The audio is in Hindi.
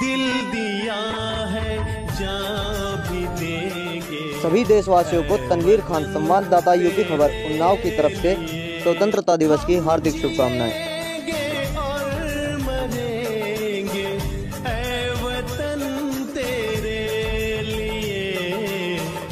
दिल दिया है सभी देशवासियों को तनवीर खान संवाददाता यूपी खबर, उन्नाव की तरफ़ से स्वतंत्रता दिवस की हार्दिक शुभकामनाएँ।